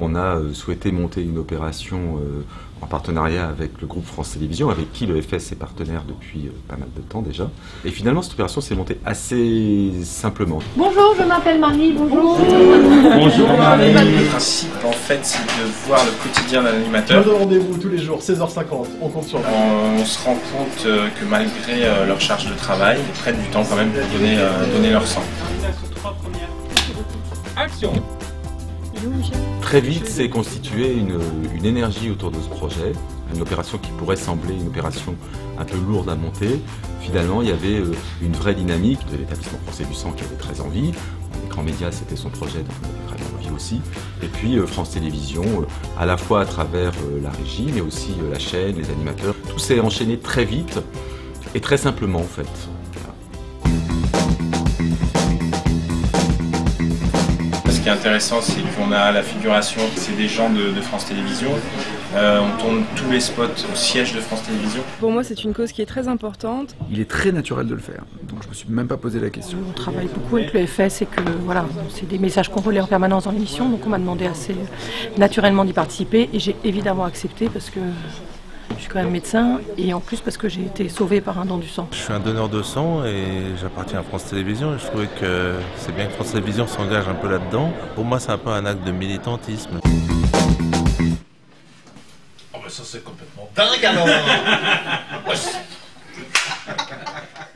on a euh, souhaité monter une opération euh, en partenariat avec le groupe France Télévisions, avec qui le FS est partenaire depuis euh, pas mal de temps déjà. Et finalement, cette opération s'est montée assez simplement. Bonjour, je m'appelle Marie, bonjour. Bonjour Marie. Le principe, en fait, c'est de voir le quotidien d'un animateur. Nous rendez-vous tous les jours, 16h50. On compte sur vous. On, on se rend compte euh, que malgré euh, leur charge de travail, ils prennent du temps quand même pour donner, euh, donner leur sang. Action Très vite s'est constituée une, énergie autour de ce projet, une opération qui pourrait sembler une opération un peu lourde à monter. Finalement, il y avait euh, une vraie dynamique de l'établissement français du sang qui avait très envie. L'écran média, c'était son projet, donc on avait vraiment envie aussi. Et puis euh, France Télévisions, euh, à la fois à travers la régie, mais aussi la chaîne, les animateurs. Tout s'est enchaîné très vite et très simplement en fait. Ce qui est intéressant, c'est qu'on a la figuration, c'est des gens de, de France Télévisions. Euh, on tourne tous les spots au siège de France Télévisions. Pour moi, c'est une cause qui est très importante. Il est très naturel de le faire, donc je me suis même pas posé la question. On travaille beaucoup avec le FS et que voilà, c'est des messages qu'on relaie en permanence dans l'émission, donc on m'a demandé assez naturellement d'y participer et j'ai évidemment accepté parce que je suis quand même médecin et en plus parce que j'ai été sauvée par un don du sang. Je suis un donneur de sang et j'appartiens à France Télévisions et je trouvais que c'est bien que France Télévisions s'engage un peu là-dedans. Pour moi, c'est un peu un acte de militantisme. Oh bah ça c'est complètement dingue alors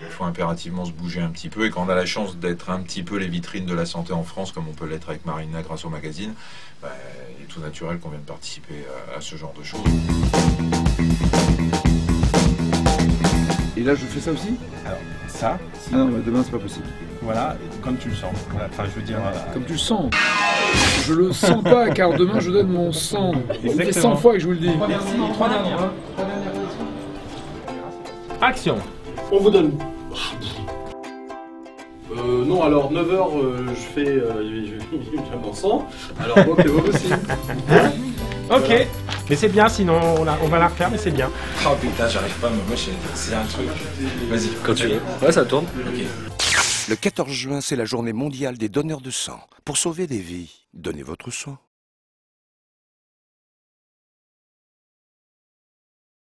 Il faut impérativement se bouger un petit peu et quand on a la chance d'être un petit peu les vitrines de la santé en France, comme on peut l'être avec Marina grâce au magazine, bah, il est tout naturel qu'on vienne participer à, à ce genre de choses. Là, je fais ça aussi Alors, ça, si, Ah non, mais demain, c'est pas possible. voilà, comme tu le sens. Voilà, Enfin, je veux dire, euh, Comme tu le sens. Je le sens pas, car demain, je donne mon sang. Ça fait Exactement. 100 fois que je vous le dis. merci. Trois dernières. Action On vous donne. Euh, non, alors 9h, je fais. Euh, je- je- je mon sang. Alors, moi, c'est vous aussi. Ok, mais c'est bien, sinon on, la- on va la refaire, mais c'est bien. Oh putain, j'arrive pas, mais moi c'est- c'est un truc. Vas-y, Quand tu veux. Ouais, ça tourne. Le 14 juin, c'est la journée mondiale des donneurs de sang. Pour sauver des vies, donnez votre sang.